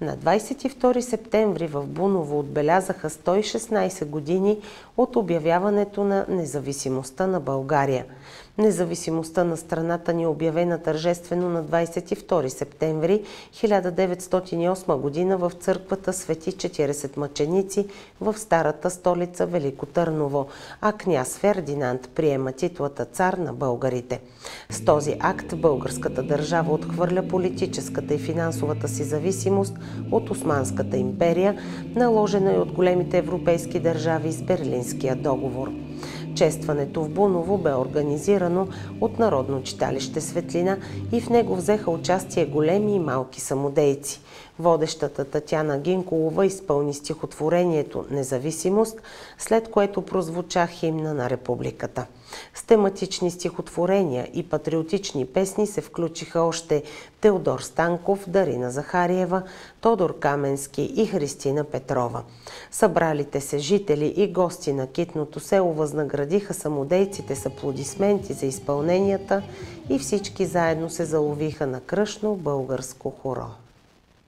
На 22 септември в Буново отбелязаха 116 години от обявяването на независимостта на България. Независимостта на страната ни е обявена тържествено на 22 септември 1908 година в църквата Свети 40 мъченици в старата столица Велико Търново, а княз Фердинанд приема титлата цар на българите. С този акт българската държава отхвърля политическата и финансовата си зависимост от Османската империя, наложена и от големите европейски държави с Берлинския договор. Честването в Буново бе организирано от Народно читалище Светлина и в него взеха участие големи и малки самодейци. Водещата Татяна Гинколова изпълни стихотворението «Независимост», след което прозвуча химна на републиката. С тематични стихотворения и патриотични песни се включиха още Теодор Станков, Дарина Захариева, Тодор Каменски и Христина Петрова. Събралите се жители и гости на Китното село възнаградиха самодейците с аплодисменти за изпълненията и всички заедно се заловиха на кръшно българско хоро.